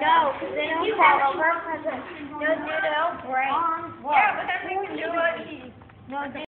No, because they don't fall over because no, they don't break. Yeah, but that's what you do. No,